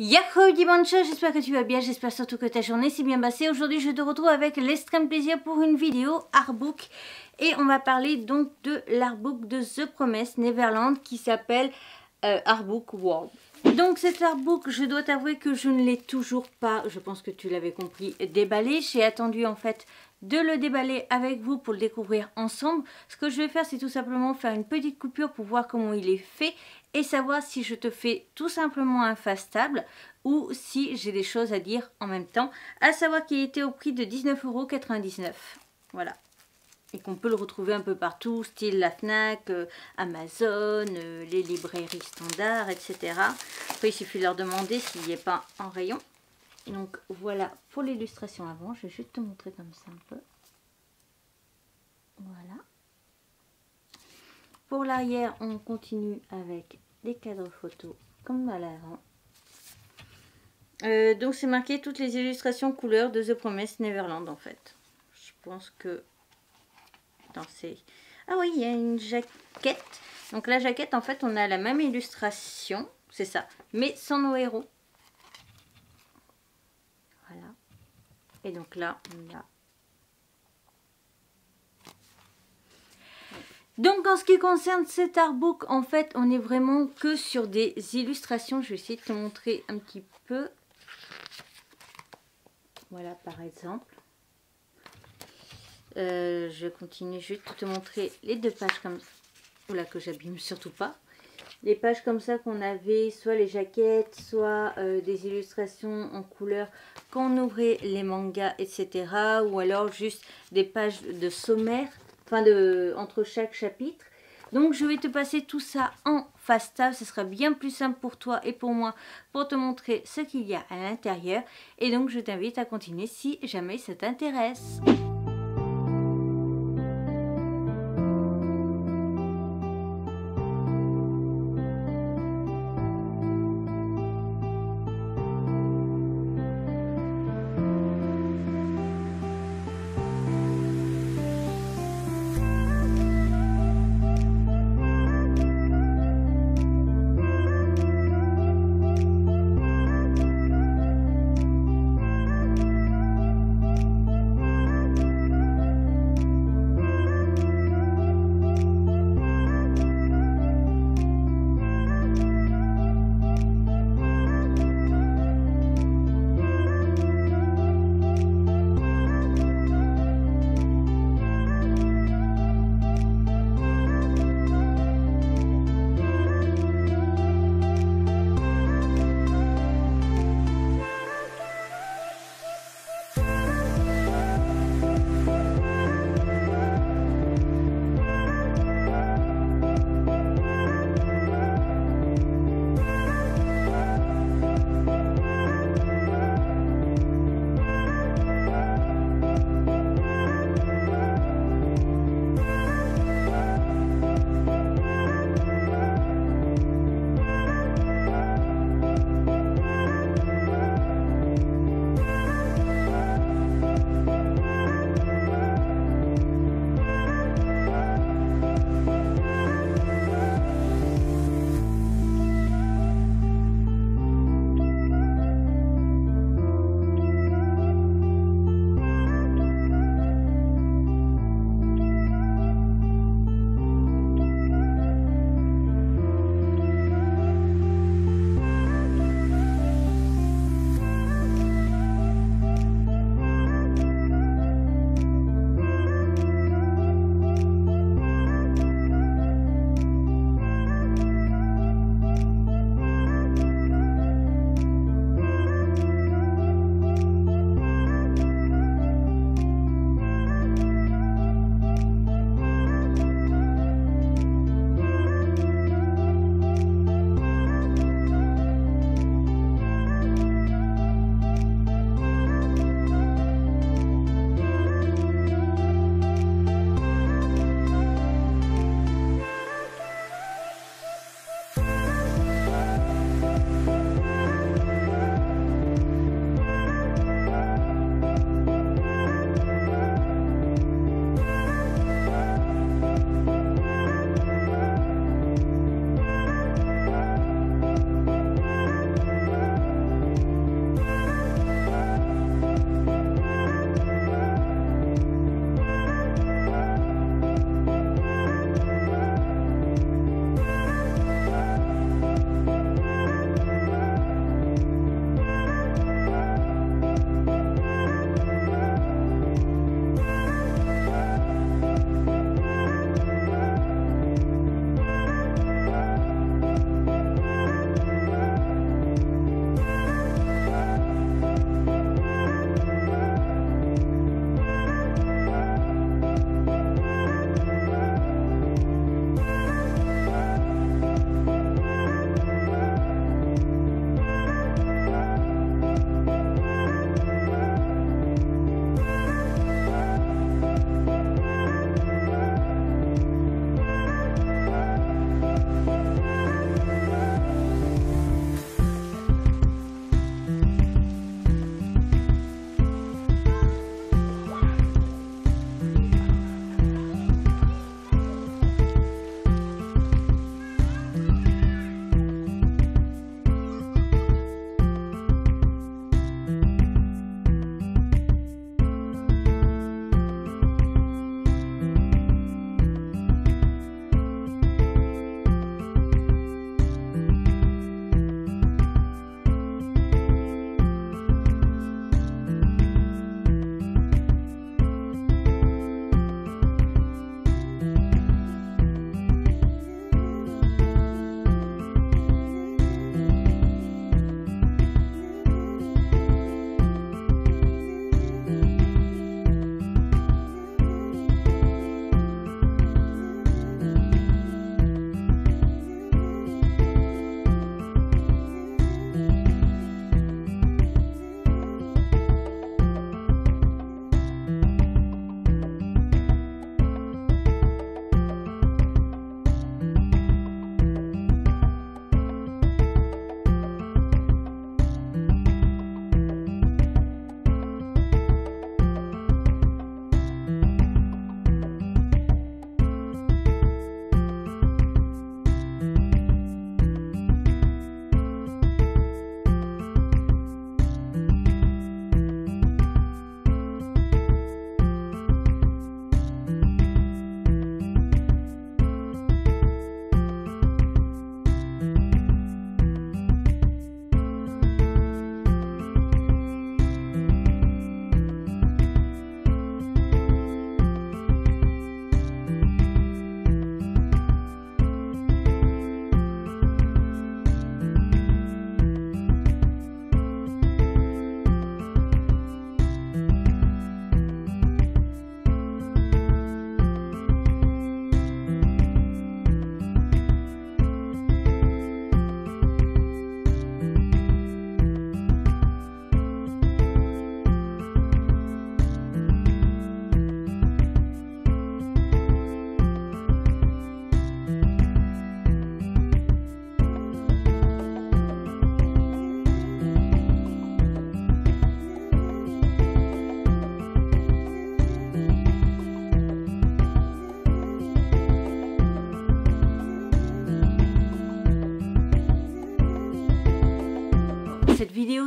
Yahoo dimanche, j'espère que tu vas bien, j'espère surtout que ta journée s'est bien passée. Aujourd'hui je te retrouve avec l'extrême plaisir pour une vidéo artbook et on va parler donc de l'artbook de The Promise Neverland qui s'appelle euh, Artbook World. Donc cet artbook, je dois t'avouer que je ne l'ai toujours pas, je pense que tu l'avais compris, déballé. J'ai attendu en fait de le déballer avec vous pour le découvrir ensemble. Ce que je vais faire, c'est tout simplement faire une petite coupure pour voir comment il est fait et savoir si je te fais tout simplement un fast table ou si j'ai des choses à dire en même temps. À savoir qu'il était au prix de 19,99€. Voilà. Et qu'on peut le retrouver un peu partout, style la FNAC, euh, Amazon, euh, les librairies standards, etc. Après, il suffit de leur demander s'il n'y est pas en rayon. Donc voilà pour l'illustration avant. Je vais juste te montrer comme ça un peu. Voilà. Pour l'arrière, on continue avec des cadres photos comme à l'avant. Euh, donc c'est marqué toutes les illustrations couleurs de The Promise Neverland en fait. Je pense que Ah oui, il y a une jaquette. Donc la jaquette en fait on a la même illustration, c'est ça, mais sans nos héros. Voilà. Et donc là on a Donc en ce qui concerne cet artbook, en fait, on est vraiment que sur des illustrations. Je vais essayer de te montrer un petit peu. Voilà par exemple. Euh, je continue juste de te montrer les deux pages comme ça. Oula que j'abîme surtout pas. Les pages comme ça qu'on avait, soit les jaquettes, soit euh, des illustrations en couleur quand on ouvrait les mangas, etc. Ou alors juste des pages de sommaire enfin de, entre chaque chapitre. Donc je vais te passer tout ça en fast tab, ce sera bien plus simple pour toi et pour moi pour te montrer ce qu'il y a à l'intérieur. Et donc je t'invite à continuer si jamais ça t'intéresse.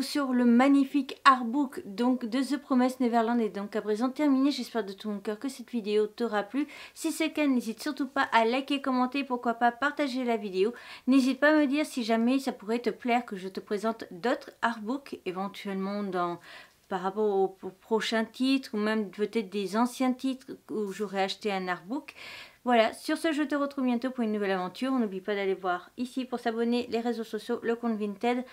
Sur le magnifique artbook donc de The Promise Neverland est donc à présent terminée. J'espère de tout mon cœur que cette vidéo t'aura plu. Si c'est le cas, n'hésite surtout pas à liker, commenter, pourquoi pas partager la vidéo. N'hésite pas à me dire si jamais ça pourrait te plaire que je te présente d'autres artbooks, éventuellement dans par rapport aux, prochains titres ou même peut-être des anciens titres où j'aurais acheté un artbook. Voilà, sur ce, je te retrouve bientôt pour une nouvelle aventure. N'oublie pas d'aller voir ici pour s'abonner, les réseaux sociaux, le compte Vinted,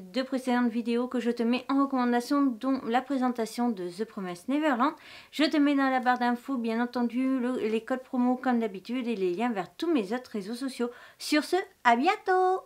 deux précédentes vidéos que je te mets en recommandation, dont la présentation de The Promise Neverland. Je te mets dans la barre d'infos, bien entendu, les codes promo comme d'habitude et les liens vers tous mes autres réseaux sociaux. Sur ce, à bientôt